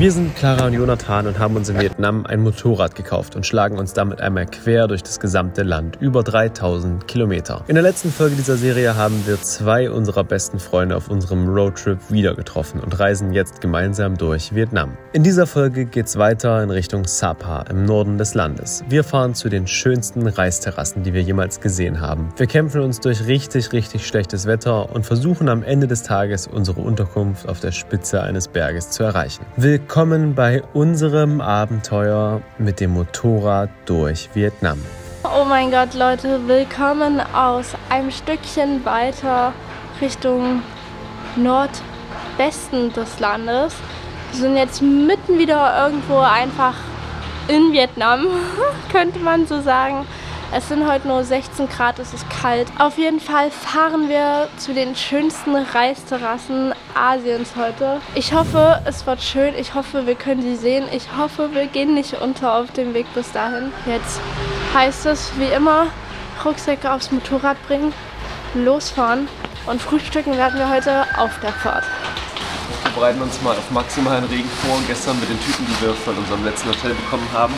Wir sind Clara und Jonathan und haben uns in Vietnam ein Motorrad gekauft und schlagen uns damit einmal quer durch das gesamte Land, über 3000 Kilometer. In der letzten Folge dieser Serie haben wir zwei unserer besten Freunde auf unserem Roadtrip wieder getroffen und reisen jetzt gemeinsam durch Vietnam. In dieser Folge geht es weiter in Richtung Sapa im Norden des Landes. Wir fahren zu den schönsten Reisterrassen, die wir jemals gesehen haben. Wir kämpfen uns durch richtig, richtig schlechtes Wetter und versuchen am Ende des Tages unsere Unterkunft auf der Spitze eines Berges zu erreichen. Willkommen Willkommen bei unserem Abenteuer mit dem Motorrad durch Vietnam. Oh mein Gott, Leute, willkommen aus einem Stückchen weiter Richtung Nordwesten des Landes. Wir sind jetzt mitten wieder irgendwo einfach in Vietnam, könnte man so sagen. Es sind heute nur 16 Grad, es ist kalt. Auf jeden Fall fahren wir zu den schönsten Reisterrassen Asiens heute. Ich hoffe, es wird schön. Ich hoffe, wir können sie sehen. Ich hoffe, wir gehen nicht unter auf dem Weg bis dahin. Jetzt heißt es, wie immer, Rucksäcke aufs Motorrad bringen, losfahren und frühstücken werden wir heute auf der Fahrt. Wir bereiten uns mal auf maximalen Regen vor. Gestern mit den Typen, die wir von unserem letzten Hotel bekommen haben,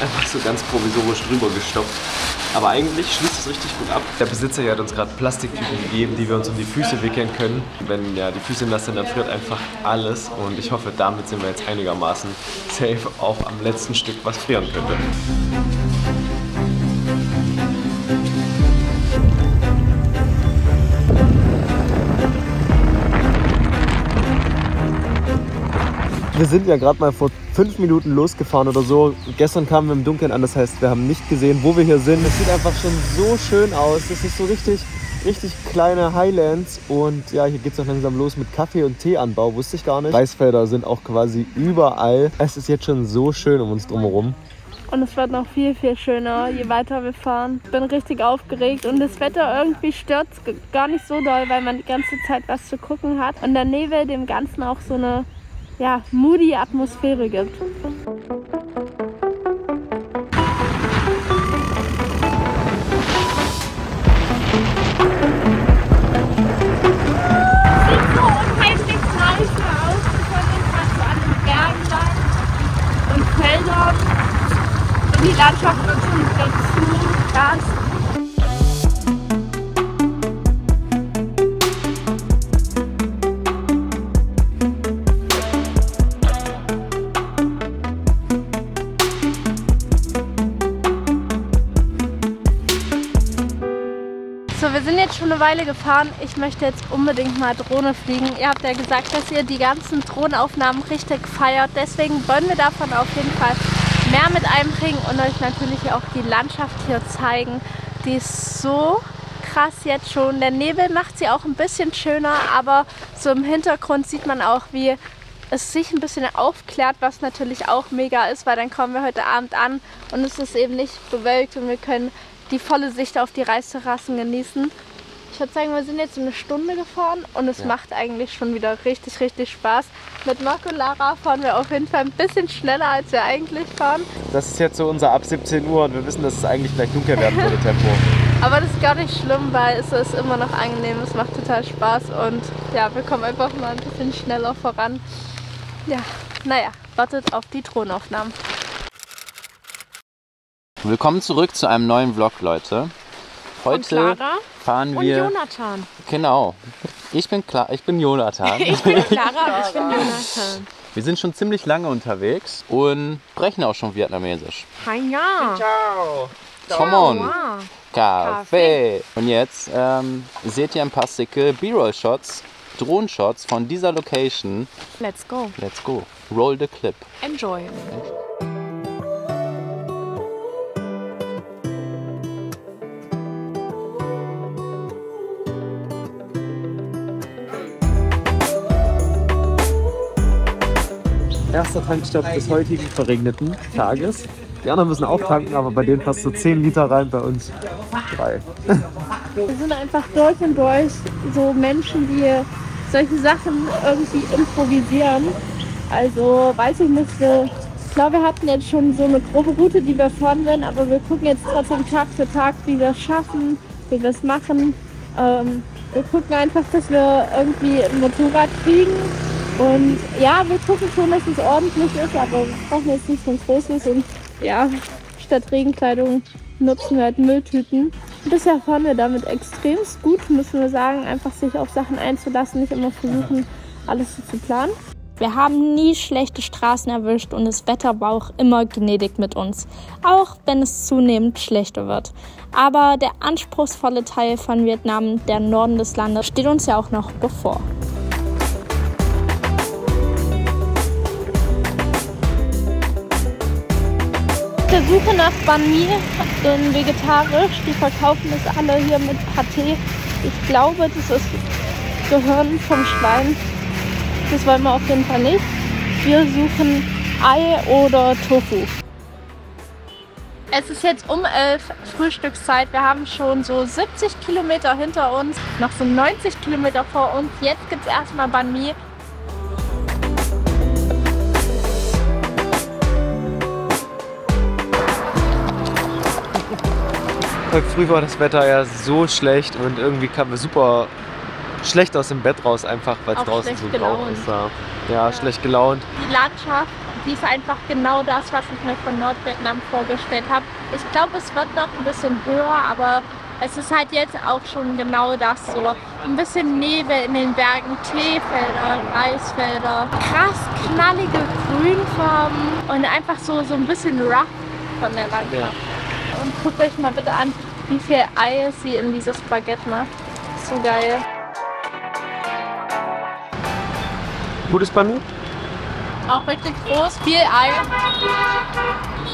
einfach so ganz provisorisch drüber gestopft. Aber eigentlich schließt es richtig gut ab. Der Besitzer hat uns gerade Plastiktüten gegeben, die wir uns um die Füße wickeln können. Wenn ja, die Füße nass sind, dann friert einfach alles. Und ich hoffe, damit sind wir jetzt einigermaßen safe, auch am letzten Stück, was frieren könnte. Wir sind ja gerade mal vor fünf Minuten losgefahren oder so. Gestern kamen wir im Dunkeln an, das heißt, wir haben nicht gesehen, wo wir hier sind. Es sieht einfach schon so schön aus. Es ist so richtig, richtig kleine Highlands und ja, hier geht es auch langsam los mit Kaffee- und Teeanbau, wusste ich gar nicht. Reisfelder sind auch quasi überall. Es ist jetzt schon so schön um uns drumherum. Und es wird noch viel, viel schöner, je weiter wir fahren. Ich bin richtig aufgeregt und das Wetter irgendwie stört gar nicht so doll, weil man die ganze Zeit was zu gucken hat. Und der Nebel dem Ganzen auch so eine ja, moody Atmosphäre gibt. Die Landschaft wird schon wieder zu Weile gefahren. Ich möchte jetzt unbedingt mal Drohne fliegen. Ihr habt ja gesagt, dass ihr die ganzen Drohnenaufnahmen richtig feiert. Deswegen wollen wir davon auf jeden Fall mehr mit einbringen und euch natürlich auch die Landschaft hier zeigen. Die ist so krass jetzt schon. Der Nebel macht sie auch ein bisschen schöner, aber so im Hintergrund sieht man auch, wie es sich ein bisschen aufklärt, was natürlich auch mega ist, weil dann kommen wir heute Abend an und es ist eben nicht bewölkt und wir können die volle Sicht auf die Reisterrassen genießen. Ich würde sagen, wir sind jetzt eine Stunde gefahren und es ja. macht eigentlich schon wieder richtig, richtig Spaß. Mit Marco und Lara fahren wir auf jeden Fall ein bisschen schneller, als wir eigentlich fahren. Das ist jetzt so unser ab 17 Uhr und wir wissen, dass es eigentlich gleich dunkel werden würde, Tempo. Aber das ist gar nicht schlimm, weil es ist immer noch angenehm, es macht total Spaß und ja, wir kommen einfach mal ein bisschen schneller voran. Ja, naja, wartet auf die Thronaufnahmen. Willkommen zurück zu einem neuen Vlog, Leute. Heute fahren wir. Und Jonathan. Genau. Ich bin klar, ich bin Jonathan. ich bin Clara, ich bin Jonathan. Wir sind schon ziemlich lange unterwegs und sprechen auch schon Vietnamesisch. Hanja. Ciao. Come on. Kaffee. Und jetzt ähm, seht ihr ein paar sicke B-Roll-Shots, Drohnen-Shots von dieser Location. Let's go. Let's go. Roll the clip. Enjoy. Erster Tankstopp des heutigen verregneten Tages. Die anderen müssen auch tanken, aber bei denen passt so 10 Liter rein, bei uns 3. Wir sind einfach durch und durch so Menschen, die solche Sachen irgendwie improvisieren. Also weiß ich nicht, ich glaube, wir hatten jetzt schon so eine grobe Route, die wir fahren werden, aber wir gucken jetzt trotzdem Tag für Tag, wie wir es schaffen, wie wir es machen. Ähm, wir gucken einfach, dass wir irgendwie ein Motorrad kriegen Und ja, wir gucken schon, dass es ordentlich ist, aber wir brauchen jetzt nicht so ein großes. Und ja, statt Regenkleidung nutzen wir halt Mülltüten. Bisher fahren wir damit extremst gut, müssen wir sagen, einfach sich auf Sachen einzulassen, nicht immer versuchen, alles so zu planen. Wir haben nie schlechte Straßen erwischt und das Wetter war auch immer gnädig mit uns, auch wenn es zunehmend schlechter wird. Aber der anspruchsvolle Teil von Vietnam, der Norden des Landes, steht uns ja auch noch bevor. Der Suche nach Banh Mi in vegetarisch. Die verkaufen es alle hier mit Pâté. Ich glaube, das ist Gehirn vom Schwein. Das wollen wir auf jeden Fall nicht. Wir suchen Ei oder Tofu. Es ist jetzt um 11 Frühstückszeit. Wir haben schon so 70 Kilometer hinter uns, noch so 90 Kilometer vor uns. Jetzt gibt es erstmal Banh Mi. Heute früh war das Wetter ja so schlecht und irgendwie kamen wir super schlecht aus dem Bett raus, einfach weil es draußen so grau ist. Ja, ja, schlecht gelaunt. Die Landschaft, die ist einfach genau das, was ich mir von Nordvietnam vorgestellt habe. Ich glaube, es wird noch ein bisschen höher, aber es ist halt jetzt auch schon genau das so. Ein bisschen Nebel in den Bergen, Teefelder, Reisfelder, krass knallige Grünfarben und einfach so, so ein bisschen rough von der Landschaft. Ja. Und guckt euch mal bitte an, wie viel Ei sie in dieses Baguette macht. So geil. Gutes Banu? Auch richtig groß, viel Ei.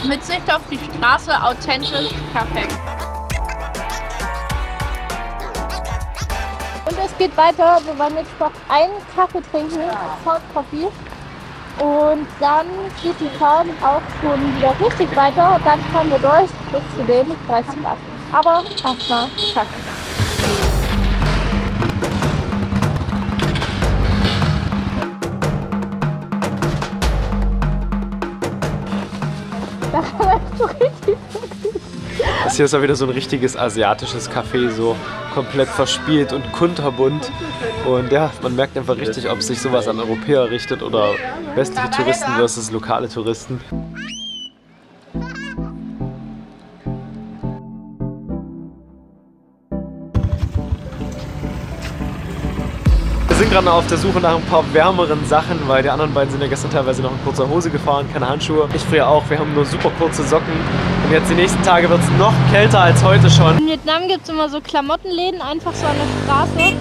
Mit Sicht auf die Straße, authentisch, perfekt. Und es geht weiter. Wir wollen jetzt noch einen Kaffee trinken, Hot Coffee. Und dann geht die Fahrt auch schon wieder richtig weiter. Dann fahren wir durch bis zu dem Reisplatz. Aber erstmal Kaffee. Das hier ist ja wieder so ein richtiges asiatisches Café, so komplett verspielt und kunterbunt. Und ja, man merkt einfach richtig, ob sich sowas an Europäer richtet oder westliche Touristen versus lokale Touristen. Gerade auf der Suche nach ein paar wärmeren Sachen, weil die anderen beiden sind ja gestern teilweise noch in kurzer Hose gefahren, keine Handschuhe. Ich friere auch, wir haben nur super kurze Socken. Und jetzt die nächsten Tage wird es noch kälter als heute schon. In Vietnam gibt es immer so Klamottenläden, einfach so an der Straße.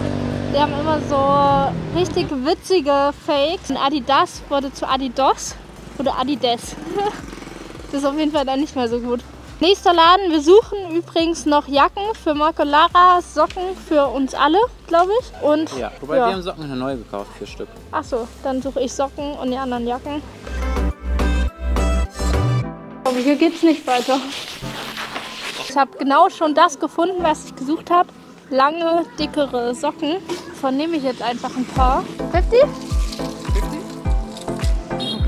Die haben immer so richtig witzige Fakes. Und Adidas wurde zu Adidas oder Adidas. das ist auf jeden Fall dann nicht mehr so gut. Nächster Laden, wir suchen übrigens noch Jacken für Marco Lara, Socken für uns alle, glaube ich. Und, ja, wobei ja. wir haben Socken eine neue gekauft, vier Stück. Achso, dann suche ich Socken und die anderen Jacken. Aber hier geht's nicht weiter. Ich habe genau schon das gefunden, was ich gesucht habe. Lange, dickere Socken. Davon nehme ich jetzt einfach ein paar. 50? 50?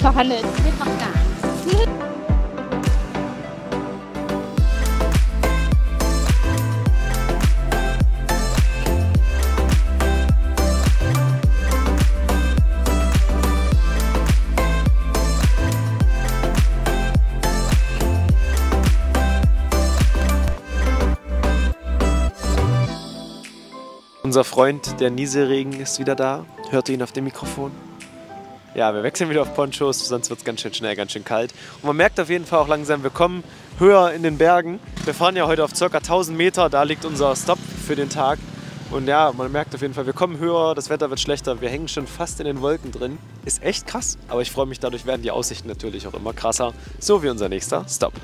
Verhandelt. Geht noch gar nichts. Unser Freund, der Nieselregen, ist wieder da. Hört ihr ihn auf dem Mikrofon? Ja, wir wechseln wieder auf Ponchos, sonst wird es ganz schön schnell, ganz schön kalt. Und man merkt auf jeden Fall auch langsam, wir kommen höher in den Bergen. Wir fahren ja heute auf ca. 1000 Meter, da liegt unser Stop für den Tag. Und ja, man merkt auf jeden Fall, wir kommen höher, das Wetter wird schlechter, wir hängen schon fast in den Wolken drin. Ist echt krass, aber ich freue mich, dadurch werden die Aussichten natürlich auch immer krasser. So wie unser nächster Stop.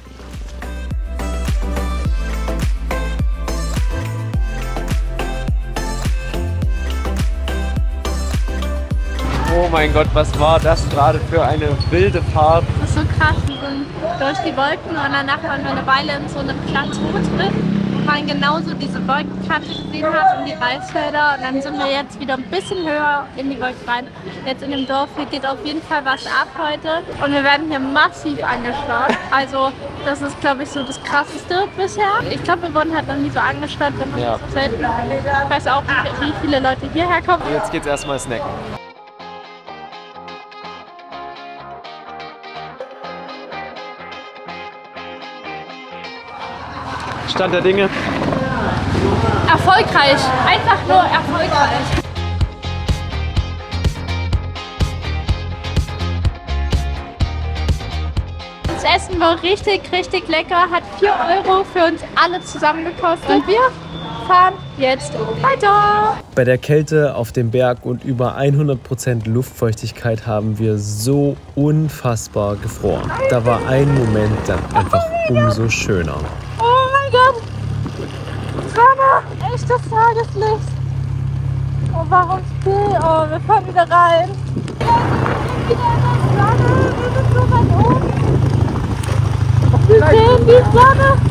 Mein Gott, was war das gerade für eine wilde Fahrt? Das ist so krass, wir sind durch die Wolken und danach waren wir eine Weile in so einem Plateau drin, wo man genauso diese Wolkenkarte gesehen hat und die Reisfelder. Und dann sind wir jetzt wieder ein bisschen höher in die Wolken rein. Jetzt in dem Dorf hier geht auf jeden Fall was ab heute und wir werden hier massiv angeschaut. Also das ist, glaube ich, so das Krasseste bisher. Ich glaube, wir wurden halt noch nie so wenn man ja. selten. Ich weiß auch, wie viele Leute hierher kommen. Jetzt geht's erstmal snacken. Stand der Dinge? Erfolgreich. Einfach nur erfolgreich. Das Essen war richtig, richtig lecker. Hat 4 Euro für uns alle zusammen gekostet. Und wir fahren jetzt weiter. Bei der Kälte auf dem Berg und über 100% Luftfeuchtigkeit haben wir so unfassbar gefroren. Da war ein Moment dann einfach umso schöner. Gott! Sonne! Echtes Tageslicht! Oh, warum still? Oh, wir fahren wieder rein. Wir sind wieder in der Sonne. Wir sind so weit oben. Wir sehen die Sonne.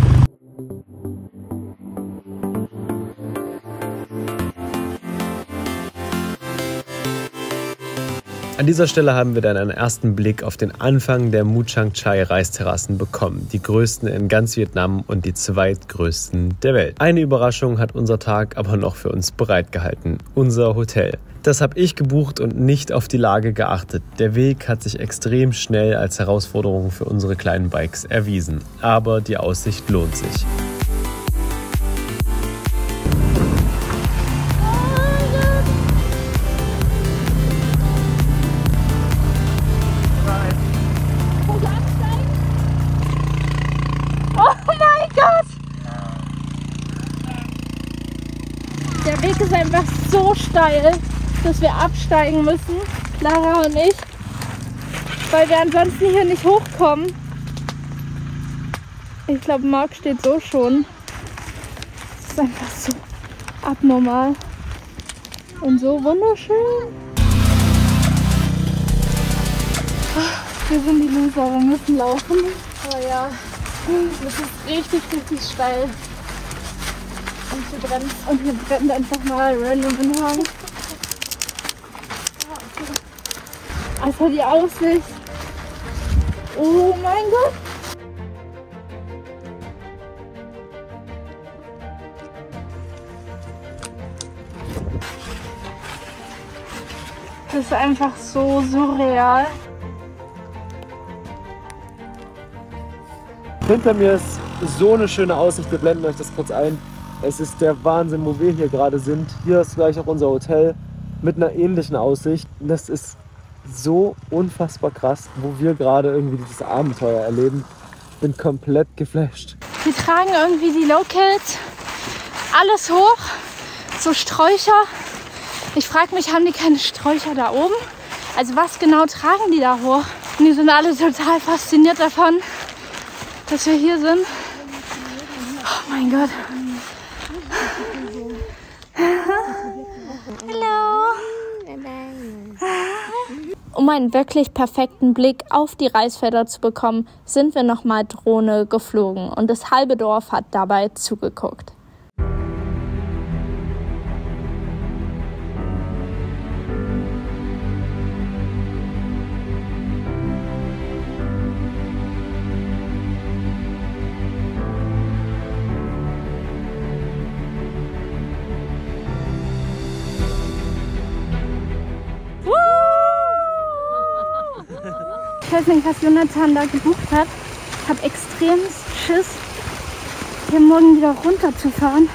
An dieser Stelle haben wir dann einen ersten Blick auf den Anfang der Mu Chang Chai Reisterrassen bekommen. Die größten in ganz Vietnam und die zweitgrößten der Welt. Eine Überraschung hat unser Tag aber noch für uns bereitgehalten. Unser Hotel. Das habe ich gebucht und nicht auf die Lage geachtet. Der Weg hat sich extrem schnell als Herausforderung für unsere kleinen Bikes erwiesen. Aber die Aussicht lohnt sich. Ist einfach so steil, dass wir absteigen müssen, Lara und ich, weil wir ansonsten hier nicht hochkommen. Ich glaube, Marc steht so schon. Das ist einfach so abnormal und so wunderschön. Wir sind die Loser, wir müssen laufen. Oh ja. Das ist richtig, richtig steil. Und hier brennt, und hier brennt einfach mal random in Hang. Also die Aussicht. Oh mein Gott. Das ist einfach so surreal. Hinter mir ist so eine schöne Aussicht. Wir blenden euch das kurz ein. Es ist der Wahnsinn, wo wir hier gerade sind. Hier ist gleich auch unser Hotel mit einer ähnlichen Aussicht. Das ist so unfassbar krass, wo wir gerade irgendwie dieses Abenteuer erleben. Bin komplett geflasht. Die tragen irgendwie die Locals alles hoch, so Sträucher. Ich frage mich, haben die keine Sträucher da oben? Also was genau tragen die da hoch? Und die sind alle total fasziniert davon, dass wir hier sind. Oh mein Gott. Um einen wirklich perfekten Blick auf die Reisfelder zu bekommen, sind wir nochmal Drohne geflogen und das halbe Dorf hat dabei zugeguckt. Weiß nicht, was Jonathan da gebucht hat. Ich habe extrem Schiss, hier morgen wieder runterzufahren.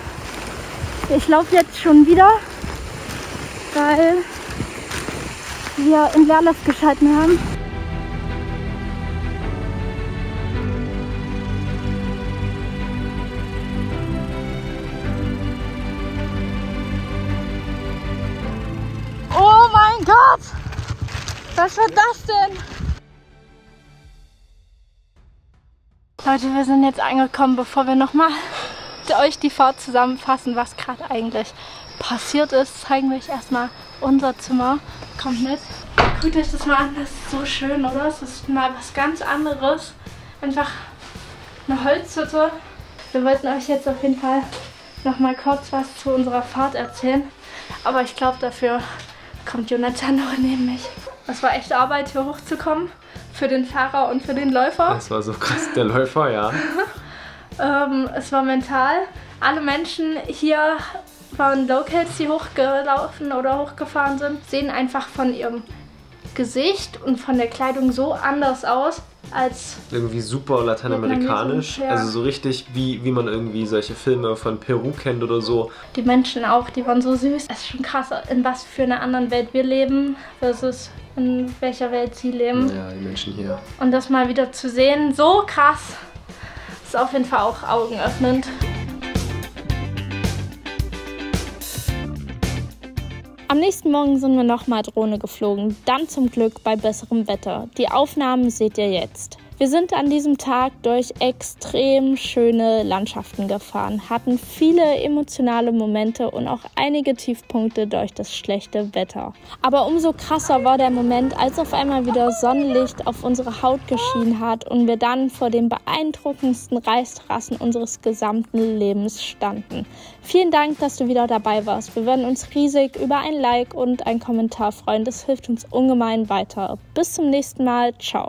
Ich laufe jetzt schon wieder, weil wir in Leerlauf geschalten haben. Oh mein Gott! Was war das denn? Leute, wir sind jetzt angekommen, bevor wir nochmal euch die Fahrt zusammenfassen, was gerade eigentlich passiert ist, zeigen wir euch erstmal unser Zimmer. Kommt mit. Guckt euch das mal an, das ist so schön, oder? Es ist mal was ganz anderes. Einfach eine Holzhütte. Wir wollten euch jetzt auf jeden Fall nochmal kurz was zu unserer Fahrt erzählen. Aber ich glaube, dafür kommt Jonathan noch neben mich. Es war echt Arbeit, hier hochzukommen. Für den Fahrer und für den Läufer. Das war so krass, der Läufer, ja. Ähm, es war mental. Alle Menschen hier waren Locals, die hochgelaufen oder hochgefahren sind, sehen einfach von ihrem Gesicht und von der Kleidung so anders aus. Als irgendwie super lateinamerikanisch. Ja. Also so richtig, wie, wie man irgendwie solche Filme von Peru kennt oder so. Die Menschen auch, die waren so süß. Es ist schon krass, in was für einer anderen Welt wir leben versus in welcher Welt sie leben. Ja, die Menschen hier. Und das mal wieder zu sehen, so krass, ist auf jeden Fall auch augenöffnend. Am nächsten Morgen sind wir nochmal Drohne geflogen, dann zum Glück bei besserem Wetter. Die Aufnahmen seht ihr jetzt. Wir sind an diesem Tag durch extrem schöne Landschaften gefahren, hatten viele emotionale Momente und auch einige Tiefpunkte durch das schlechte Wetter. Aber umso krasser war der Moment, als auf einmal wieder Sonnenlicht auf unsere Haut geschienen hat und wir dann vor den beeindruckendsten Reisterrassen unseres gesamten Lebens standen. Vielen Dank, dass du wieder dabei warst. Wir würden uns riesig über ein Like und einen Kommentar freuen. Das hilft uns ungemein weiter. Bis zum nächsten Mal. Ciao.